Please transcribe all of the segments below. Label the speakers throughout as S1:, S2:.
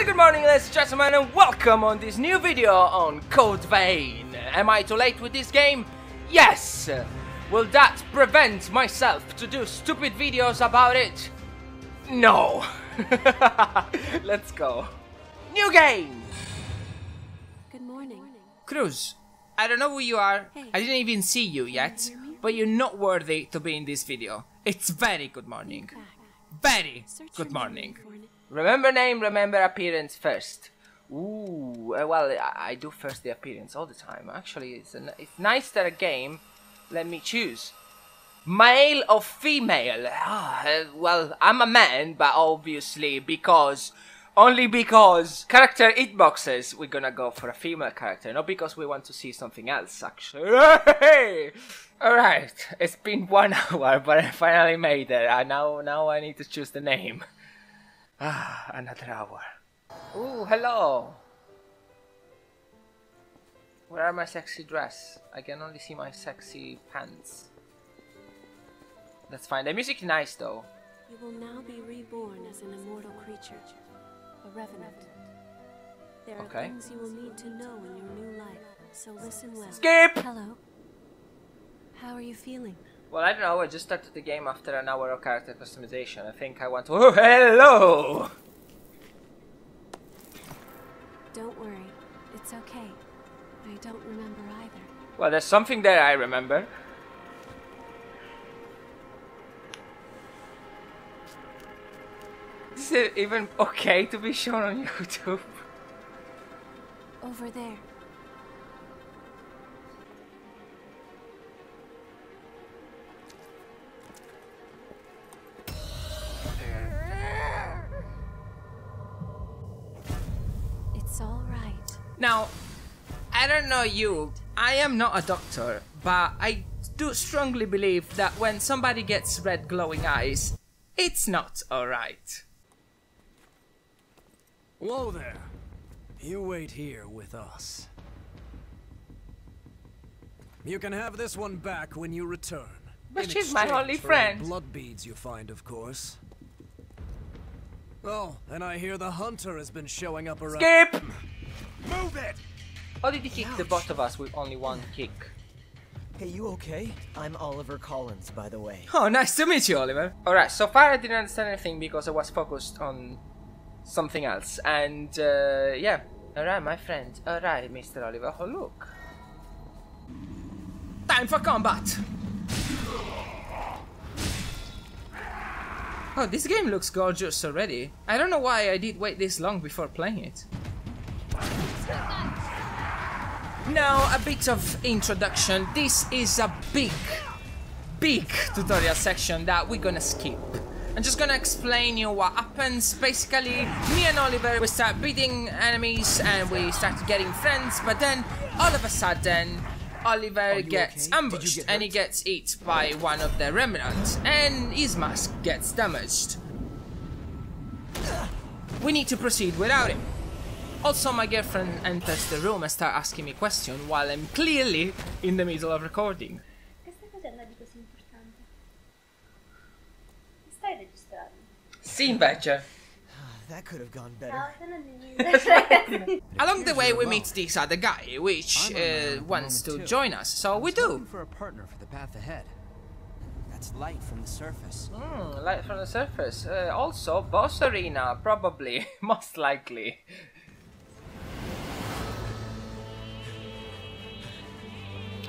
S1: Very good morning ladies and gentlemen and welcome on this new video on Code Vein. Am I too late with this game? Yes! Will that prevent myself to do stupid videos about it? No! Let's go. New game!
S2: Good morning.
S1: Cruz, I don't know who you are,
S2: Hey.
S1: I didn't even see you yet,
S2: me?
S1: but you're not worthy to be in this video. It's very good morning. Very good morning. Remember name, remember appearance first. Ooh, uh, well, I, I do first the appearance all the time. Actually, it's, a, it's nice that a game let me choose. Male or female? Uh, well, I'm a man, but obviously because, only because character hitboxes, we're gonna go for a female character, not because we want to see something else, actually. Alright, it's been one hour, but I finally made it. Uh, now, now I need to choose the name. Ah, another hour. Ooh, hello. Where are my sexy dress? I can only see my sexy pants. That's fine. The music is nice though.
S2: You will now be reborn as an immortal creature, a revenant. There are
S1: Okay.
S2: things you will need to know in your new life, so listen well.
S1: Skip!
S2: Hello. How are you feeling?
S1: Well, I don't know. I just started the game after an hour of character customization. I think I want to. Oh, hello!
S2: Don't worry. It's okay. I don't remember either.
S1: Well, there's something there I remember. Is it even okay to be shown on YouTube?
S2: Over there.
S1: Now, I don't know you, I am not a doctor, but I do strongly believe that when somebody gets red glowing eyes, it's not alright.
S3: Whoa there. You wait here with us. You can have this one back when you return.
S1: But
S3: In
S1: she's my only friend.
S3: Blood beads you find, of course. Oh, and I hear the hunter has been showing up around.
S1: Skip!
S3: Move it!
S1: How did he kick the both of us with only one kick?
S4: Hey, you okay? I'm Oliver Collins, by the way.
S1: Oh, nice to meet you, Oliver. Alright, so far I didn't understand anything because I was focused on something else. And, uh, yeah. Alright, my friend. Alright, Mr. Oliver. Oh, look. Time for combat! Oh, this game looks gorgeous already. I don't know why I did wait this long before playing it. Now, a bit of introduction. This is a big, big tutorial section that we're gonna skip. I'm just gonna explain you what happens. Basically, me and Oliver, we start beating enemies and we start getting friends, but then all of a sudden, Oliver gets
S4: okay?
S1: Ambushed
S4: get
S1: and he gets hit by one of the remnants and his mask gets damaged. We need to proceed without him. Also, my girlfriend enters the room and starts asking me questions while I'm clearly in the middle of recording.
S5: Che stai facendo di così importante? Che stai registrando?
S1: Sì, invece.
S4: That could have gone better.
S5: se non niente.
S1: Along the way, we meet this other guy, which
S6: I'm on my own
S1: uh, wants to
S6: too.
S1: join us, so we
S6: Looking
S1: do.
S6: for a partner for the path ahead. That's light from the surface.
S1: Hmm, light from the surface. Uh, also, boss arena, probably, most likely.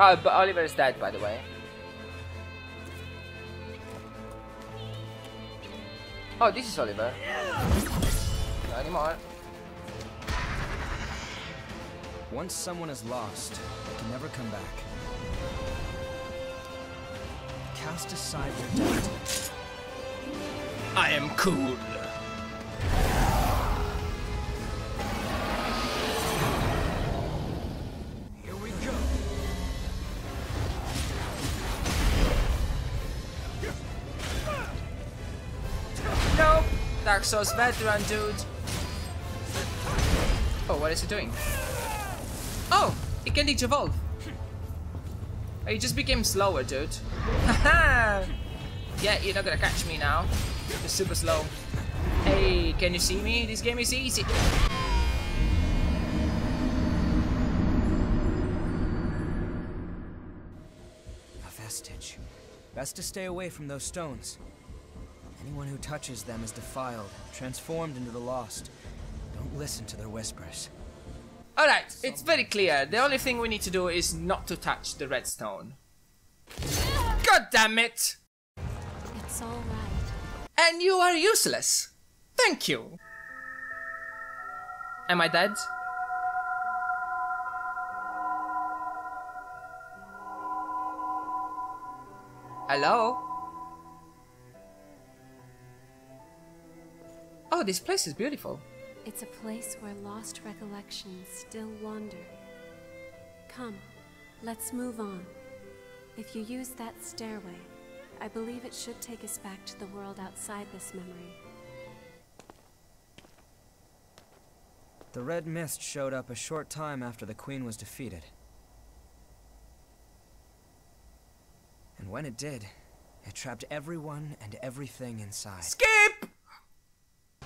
S1: Oh, but Oliver is dead, by the way. Oh, this is Oliver. Not anymore.
S6: Once someone is lost, they can never come back. Cast aside your doubt.
S1: I am cool. Dark Souls veteran, dude. Oh, what is he doing? Oh! He can evolve. He just became slower, dude. Yeah, you're not gonna catch me now. You're super slow. Hey, can you see me? This game is easy.
S6: A vestige. Best to stay away from those stones. Anyone who touches them is defiled, transformed into the lost. Don't listen to their whispers.
S1: Alright, it's very clear. The only thing we need to do is not to touch the redstone. God damn it!
S2: It's all right.
S1: And you are useless. Thank you. Am I dead? Hello? Oh, this place is beautiful.
S2: It's a place where lost recollections still wander. Come, let's move on. If you use that stairway, I believe it should take us back to the world outside this memory.
S6: The red mist showed up a short time after the queen was defeated. And when it did, it trapped everyone and everything inside.
S1: Skip!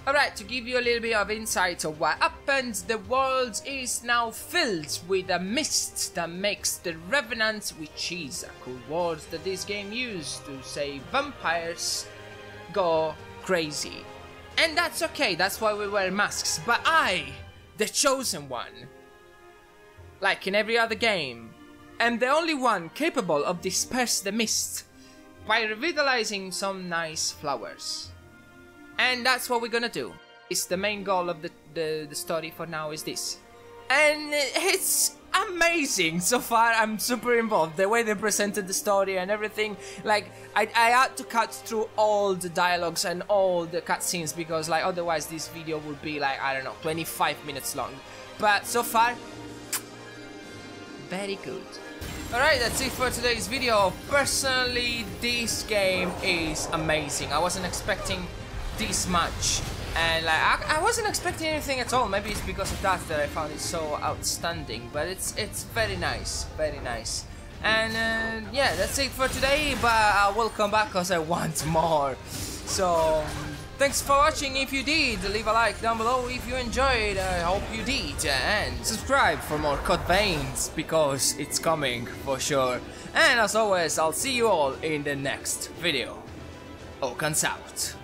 S1: Alright, to give you a little bit of insight of what happened, the world is now filled with a mist that makes the revenants, which is a cool word that this game used to say vampires, go crazy. And that's okay, that's why we wear masks. But I, the chosen one, like in every other game, am the only one capable of disperse the mist by revitalizing some nice flowers. And that's what we're gonna do. It's the main goal of the, the, the story for now is this. And it's amazing so far. I'm super involved. The way they presented the story and everything. Like, I, I had to cut through all the dialogues and all the cutscenes because, like, otherwise this video would be like, I don't know, 25 minutes long. But so far, very good. Alright, that's it for today's video. Personally, this game is amazing. I wasn't expecting this much. And like I, I wasn't expecting anything at all. Maybe it's because of that that I found it so outstanding. But it's it's very nice, very nice. And uh, yeah, that's it for today. But I will come back because I want more. So thanks for watching. If you did, leave a like down below. If you enjoyed, I hope you did. And subscribe for more Code Veins because it's coming for sure. And as always, I'll see you all in the next video. Ocan's out.